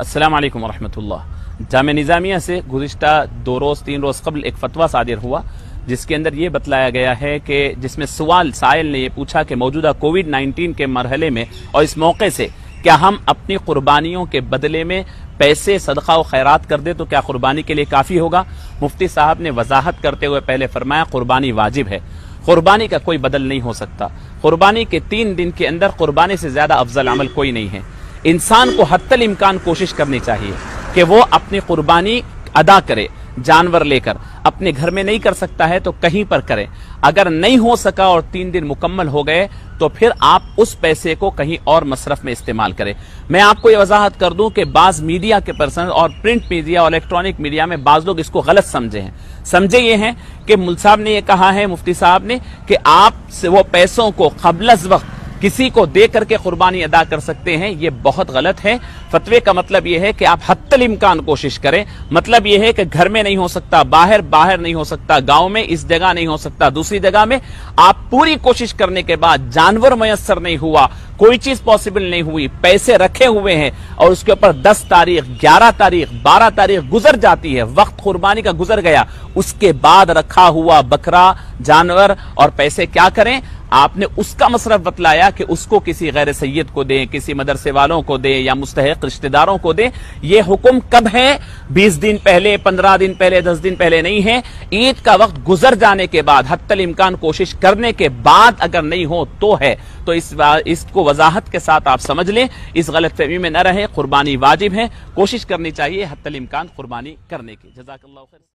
السلام علیکم ورحمۃ اللہ۔ جامع نظامیہ سے گزشتہ دو روز، تین روز قبل ایک فتویٰ صادر ہوا، جس کے اندر یہ بتلایا گیا ہے کہ جس میں سوال، سائل نے یہ پوچھا کہ موجودہ کووڈ نائنٹین کے مرحلے میں اور اس موقع سے کیا ہم اپنی قربانیوں کے بدلے میں پیسے، صدقہ و خیرات کر دیں تو کیا قربانی کے لیے کافی ہوگا؟ مفتی صاحب نے وضاحت کرتے ہوئے پہلے فرمایا، قربانی واجب ہے۔ قربانی کا کوئی بدل نہیں ہو سکتا۔ قربانی کے تین دن کے اندر قربانی سے زیادہ افضل عمل کوئی نہیں ہے۔ انسان کو حتی الامکان کوشش کرنی چاہیے کہ وہ اپنی قربانی ادا کرے، جانور لے کر۔ اپنے گھر میں نہیں کر سکتا ہے تو کہیں پر کرے۔ اگر نہیں ہو سکا اور تین دن مکمل ہو گئے، تو پھر آپ اس پیسے کو کہیں اور مصرف میں استعمال کریں۔ میں آپ کو یہ وضاحت کر دوں کہ بعض میڈیا کے پرسن اور پرنٹ میڈیا اور الیکٹرانک میڈیا میں بعض لوگ اس کو غلط سمجھے ہیں۔ سمجھے یہ ہیں کہ مل صاحب نے یہ کہا ہے، مفتی صاحب نے کہ آپ سے وہ پیسوں کو قبل از وقت کسی کو دے کر کے قربانی ادا کر سکتے ہیں، یہ بہت غلط ہے۔ فتوے کا مطلب یہ ہے کہ آپ حت الامکان کوشش کریں۔ مطلب یہ ہے کہ گھر میں نہیں ہو سکتا، باہر باہر نہیں ہو سکتا، گاؤں میں اس جگہ نہیں ہو سکتا، دوسری جگہ میں آپ پوری کوشش کرنے کے بعد جانور میسر نہیں ہوا، کوئی چیز پاسبل نہیں ہوئی، پیسے رکھے ہوئے ہیں اور اس کے اوپر دس تاریخ، گیارہ تاریخ، بارہ تاریخ گزر جاتی ہے۔ وقت قربانی کا گزر گیا، اس کے بعد رکھا ہوا بکرا، جانور اور پیسے کیا کریں؟ آپ نے اس کا مصرف بتلایا کہ اس کو کسی غیر سید کو دیں، کسی مدرسے والوں کو دیں یا مستحق رشتہ داروں کو دیں۔ یہ حکم کب ہے؟ بیس دن پہلے، پندرہ دن پہلے، دس دن پہلے نہیں ہے۔ عید کا وقت گزر جانے کے بعد حت الامکان کوشش کرنے کے بعد اگر نہیں ہو تو ہے۔ تو اس اس کو وضاحت کے ساتھ آپ سمجھ لیں۔ اس غلط فہمی میں نہ رہے قربانی واجب ہے۔ کوشش کرنی چاہیے حت الامکان قربانی کرنے کی۔ جزاک اللہ خیر۔